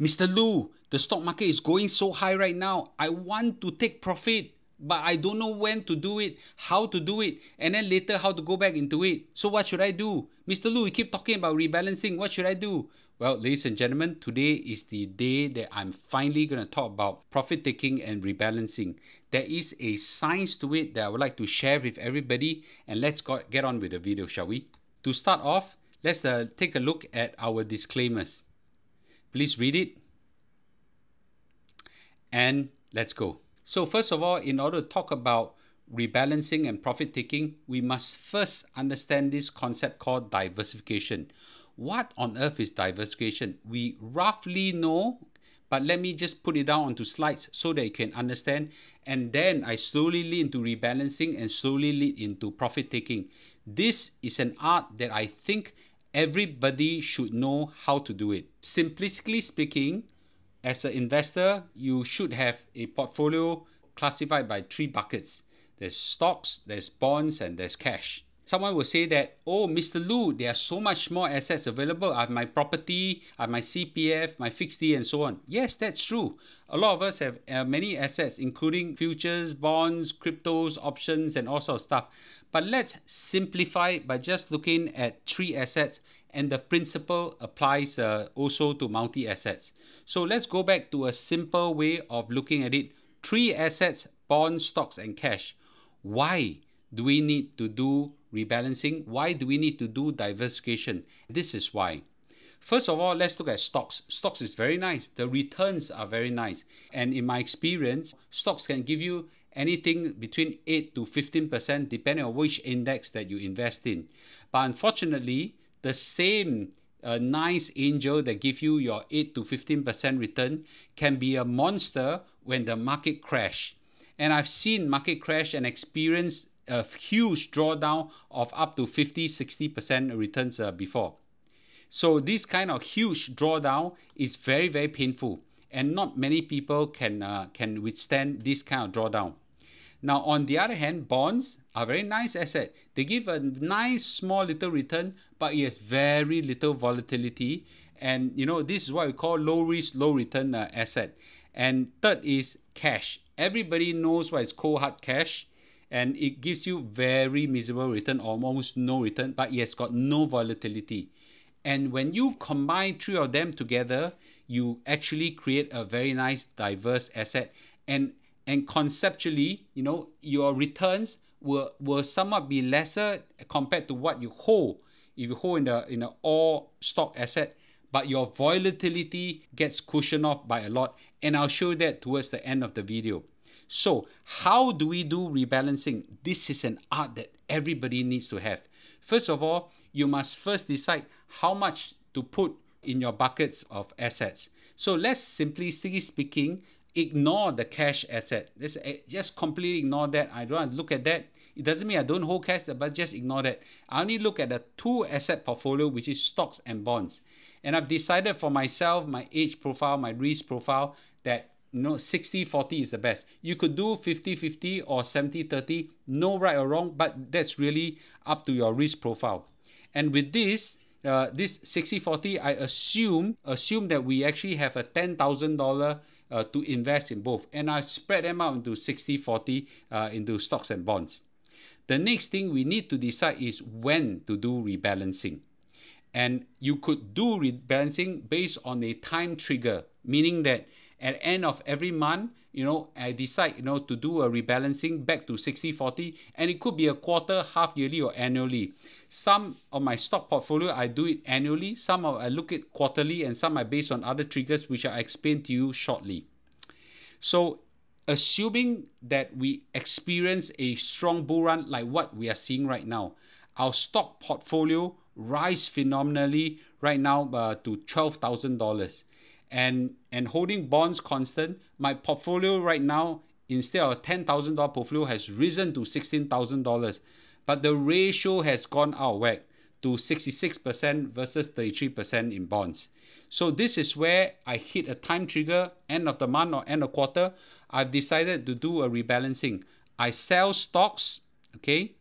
Mr. Loo, the stock market is going so high right now. I want to take profit, but I don't know when to do it, how to do it, and then later how to go back into it. So what should I do? Mr. Loo, we keep talking about rebalancing. What should I do? Well, ladies and gentlemen, today is the day that I'm finally going to talk about profit taking and rebalancing. There is a science to it that I would like to share with everybody, and let's go, get on with the video, shall we? To start off, let's uh, take a look at our disclaimers. Please read it. And let's go. So first of all, in order to talk about rebalancing and profit taking, we must first understand this concept called diversification. What on earth is diversification? We roughly know, but let me just put it down onto slides so that you can understand. And then I slowly lead into rebalancing and slowly lead into profit taking. This is an art that I think everybody should know how to do it. Simplistically speaking, as an investor, you should have a portfolio classified by three buckets. There's stocks, there's bonds, and there's cash. Someone will say that, oh, Mr. Loo, there are so much more assets available. I have my property, I have my CPF, my fixed D, and so on. Yes, that's true. A lot of us have uh, many assets, including futures, bonds, cryptos, options, and all sorts of stuff. But let's simplify by just looking at three assets and the principle applies uh, also to multi-assets. So let's go back to a simple way of looking at it. Three assets, bonds, stocks, and cash. Why do we need to do rebalancing? Why do we need to do diversification? This is why. First of all, let's look at stocks. Stocks is very nice. The returns are very nice. And in my experience, stocks can give you anything between 8 to 15% depending on which index that you invest in. But unfortunately, the same uh, nice angel that give you your 8 to 15% return can be a monster when the market crash. And I've seen market crash and experience a huge drawdown of up to 50, 60% returns uh, before. So this kind of huge drawdown is very, very painful and not many people can, uh, can withstand this kind of drawdown. Now, on the other hand, bonds are very nice asset. They give a nice small little return, but it has very little volatility. And you know, this is what we call low risk, low return uh, asset. And third is cash. Everybody knows what is cold hard cash and it gives you very miserable return almost no return, but it has got no volatility. And when you combine three of them together, you actually create a very nice diverse asset. And and conceptually, you know, your returns will will somewhat be lesser compared to what you hold. If you hold in the in an all stock asset, but your volatility gets cushioned off by a lot. And I'll show that towards the end of the video. So, how do we do rebalancing? This is an art that everybody needs to have. First of all, you must first decide how much to put in your buckets of assets. So, let's simply speaking, ignore the cash asset. Let's eh, just completely ignore that. I don't want to look at that. It doesn't mean I don't hold cash, but just ignore that. I only look at the two asset portfolio, which is stocks and bonds. And I've decided for myself, my age profile, my risk profile, that know 60 40 is the best. You could do 50 50 or 70 30 no right or wrong but that's really up to your risk profile. And with this uh, this 60 40 i assume assume that we actually have a $10000 uh, to invest in both. And i spread them out into 60 40 uh, into stocks and bonds. The next thing we need to decide is when to do rebalancing. And you could do rebalancing based on a time trigger meaning that at end of every month, you know, I decide, you know, to do a rebalancing back to 60-40, and it could be a quarter, half yearly or annually. Some of my stock portfolio, I do it annually. Some of I look at quarterly, and some are based on other triggers, which I'll explain to you shortly. So assuming that we experience a strong bull run like what we are seeing right now, our stock portfolio rise phenomenally right now uh, to $12,000 and and holding bonds constant, my portfolio right now instead of ten thousand dollar portfolio has risen to sixteen thousand dollars, but the ratio has gone out of whack to 66% versus 33% in bonds. So this is where I hit a time trigger, end of the month or end of quarter. I've decided to do a rebalancing. I sell stocks, okay,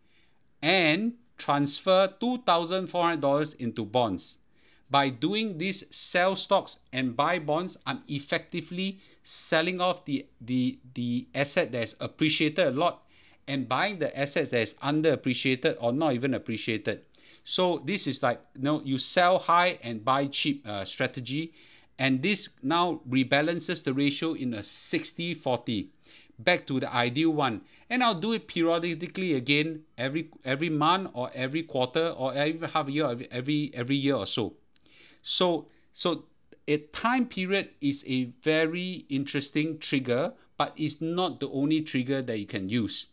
and transfer $2,400 into bonds. By doing this sell stocks and buy bonds, I'm effectively selling off the the the asset that's appreciated a lot and buying the assets that is underappreciated or not even appreciated. So this is like you know you sell high and buy cheap uh, strategy, and this now rebalances the ratio in a 60-40 back to the ideal one. And I'll do it periodically again every every month or every quarter or every half year every every year or so. So so a time period is a very interesting trigger, but it's not the only trigger that you can use.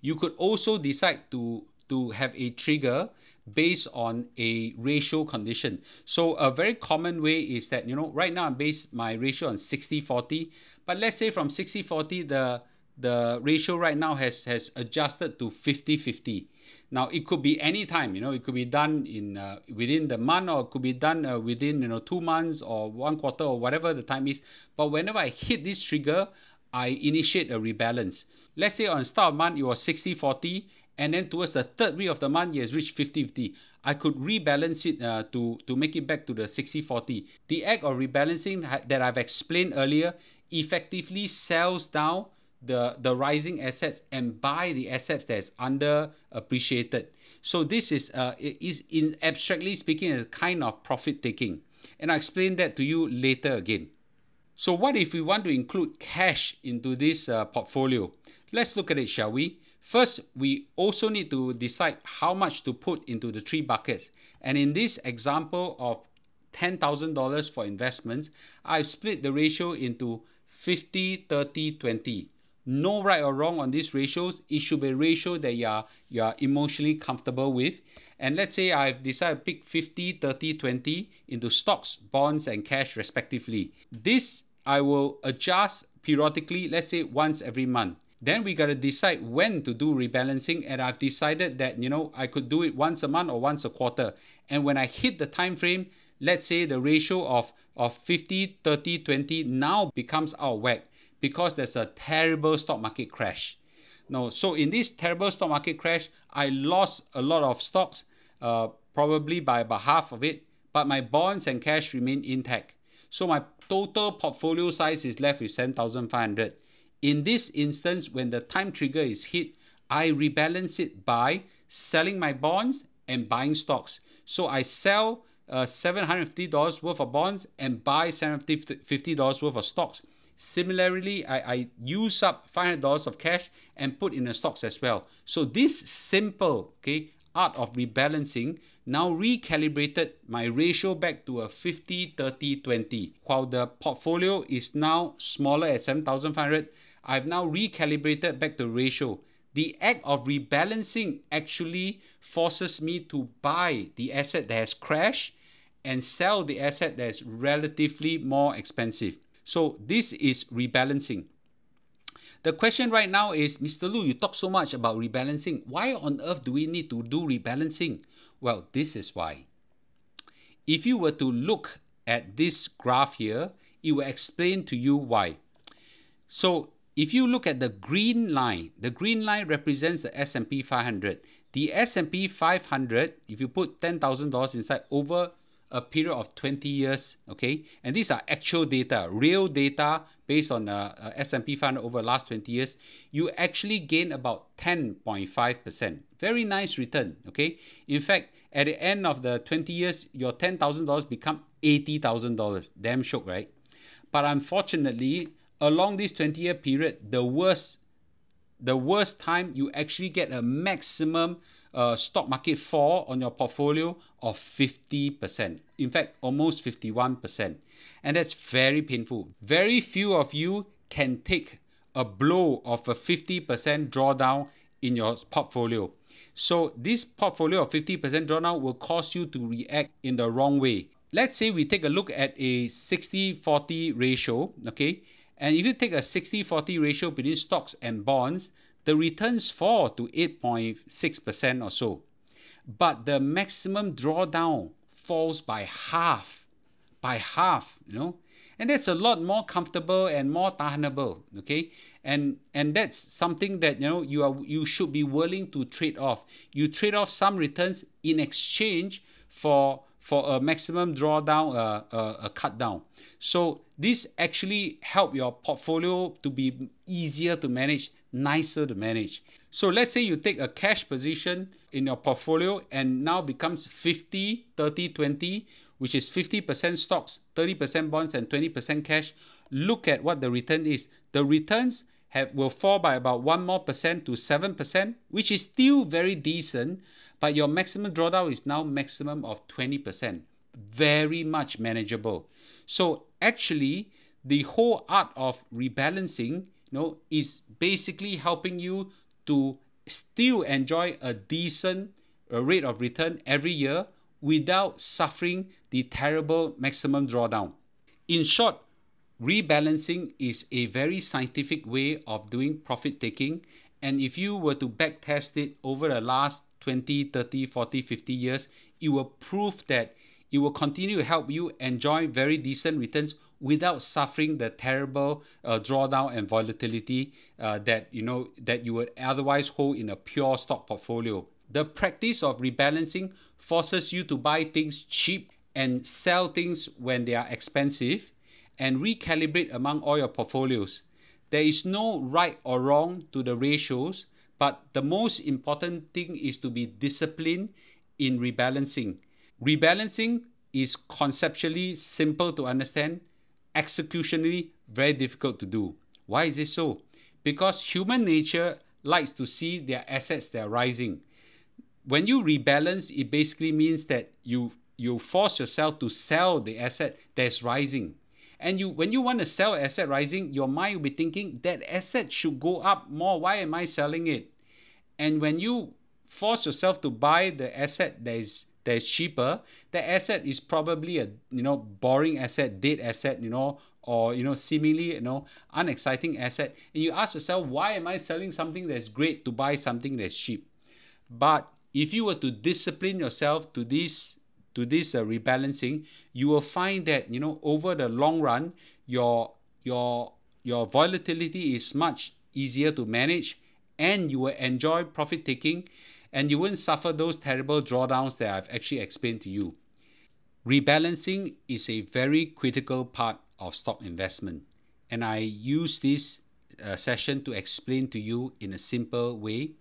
You could also decide to to have a trigger based on a ratio condition. So a very common way is that, you know, right now I'm based my ratio on 60-40, but let's say from 60-40, the, the ratio right now has, has adjusted to 50-50. Now it could be any time, you know, it could be done in uh, within the month or it could be done uh, within, you know, two months or one quarter or whatever the time is. But whenever I hit this trigger, I initiate a rebalance. Let's say on start of month, it was 60-40 and then towards the third week of the month, it has reached 50-50. I could rebalance it uh, to, to make it back to the 60-40. The act of rebalancing that I've explained earlier effectively sells down the, the rising assets and buy the assets that is underappreciated. So this is, uh, is in abstractly speaking, a kind of profit taking. And I'll explain that to you later again. So what if we want to include cash into this uh, portfolio? Let's look at it, shall we? First, we also need to decide how much to put into the three buckets. And in this example of $10,000 for investments, I've split the ratio into 50, 30, 20. No right or wrong on these ratios. It should be a ratio that you are, you are emotionally comfortable with. And let's say I've decided to pick 50, 30, 20 into stocks, bonds, and cash respectively. This I will adjust periodically, let's say once every month. Then we got to decide when to do rebalancing and I've decided that you know I could do it once a month or once a quarter. And when I hit the time frame, let's say the ratio of of 50 30 20 now becomes out of whack because there's a terrible stock market crash. No, so in this terrible stock market crash, I lost a lot of stocks, uh, probably by about half of it, but my bonds and cash remain intact. So my total portfolio size is left with 7,500. In this instance, when the time trigger is hit, I rebalance it by selling my bonds and buying stocks. So I sell uh, $750 worth of bonds and buy $750 worth of stocks. Similarly, I, I use up $500 of cash and put in the stocks as well. So this simple okay, art of rebalancing now recalibrated my ratio back to a 50 30 20 while the portfolio is now smaller at 7500 I've now recalibrated back the ratio. The act of rebalancing actually forces me to buy the asset that has crashed and sell the asset that is relatively more expensive. So this is rebalancing. The question right now is, Mr. Loo, you talk so much about rebalancing. Why on earth do we need to do rebalancing? Well, this is why. If you were to look at this graph here, it will explain to you why. So if you look at the green line, the green line represents the S&P 500. The S&P 500, if you put $10,000 inside over a period of 20 years, okay, and these are actual data, real data based on uh, S&P 500 over the last 20 years, you actually gain about 10.5%. Very nice return, okay. In fact, at the end of the 20 years, your $10,000 become $80,000. Damn shock, right? But unfortunately, along this 20 year period, the worst, the worst time you actually get a maximum uh, stock market fall on your portfolio of 50%. In fact, almost 51%. And that's very painful. Very few of you can take a blow of a 50% drawdown in your portfolio. So this portfolio of 50% drawdown will cause you to react in the wrong way. Let's say we take a look at a 60-40 ratio, okay? And if you take a 60-40 ratio between stocks and bonds, the returns fall to 8.6% or so. But the maximum drawdown falls by half, by half, you know. And that's a lot more comfortable and more tahanable, okay? And and that's something that you know you are you should be willing to trade off. You trade off some returns in exchange for for a maximum drawdown, uh, uh, a cut down. So this actually help your portfolio to be easier to manage, nicer to manage. So let's say you take a cash position in your portfolio and now becomes 50, 30, 20, which is 50% stocks, 30% bonds, and 20% cash. Look at what the return is. The returns have, will fall by about 1 more percent to 7%, which is still very decent, but your maximum drawdown is now maximum of 20%. Very much manageable. So actually, the whole art of rebalancing you know, is basically helping you to still enjoy a decent rate of return every year without suffering the terrible maximum drawdown. In short, rebalancing is a very scientific way of doing profit taking. And if you were to backtest it over the last 20, 30, 40, 50 years, it will prove that it will continue to help you enjoy very decent returns without suffering the terrible uh, drawdown and volatility uh, that you know that you would otherwise hold in a pure stock portfolio. The practice of rebalancing forces you to buy things cheap and sell things when they are expensive and recalibrate among all your portfolios. There is no right or wrong to the ratios, but the most important thing is to be disciplined in rebalancing. Rebalancing is conceptually simple to understand, executionally very difficult to do. Why is it so? Because human nature likes to see their assets that are rising. When you rebalance, it basically means that you you force yourself to sell the asset that's rising. And you when you want to sell asset rising, your mind will be thinking that asset should go up more. Why am I selling it? And when you force yourself to buy the asset that is that is cheaper, the asset is probably a you know boring asset, dead asset, you know, or you know seemingly you know unexciting asset. And you ask yourself, why am I selling something that's great to buy something that's cheap? But if you were to discipline yourself to this to this uh, rebalancing, you will find that you know over the long run, your your your volatility is much easier to manage, and you will enjoy profit taking, and you won't suffer those terrible drawdowns that I've actually explained to you. Rebalancing is a very critical part of stock investment, and I use this uh, session to explain to you in a simple way.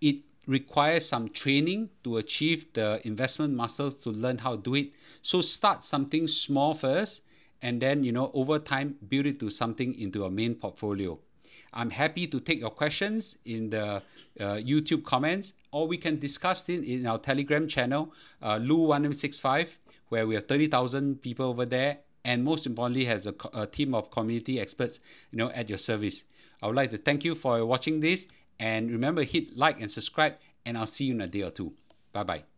It requires some training to achieve the investment muscles to learn how to do it. So start something small first and then you know over time build it to something into a main portfolio. I'm happy to take your questions in the uh, YouTube comments or we can discuss it in our Telegram channel, uh, Loo1M65, where we have 30,000 people over there and most importantly has a, a team of community experts you know at your service. I would like to thank you for watching this and remember, hit like and subscribe, and I'll see you in a day or two. Bye bye.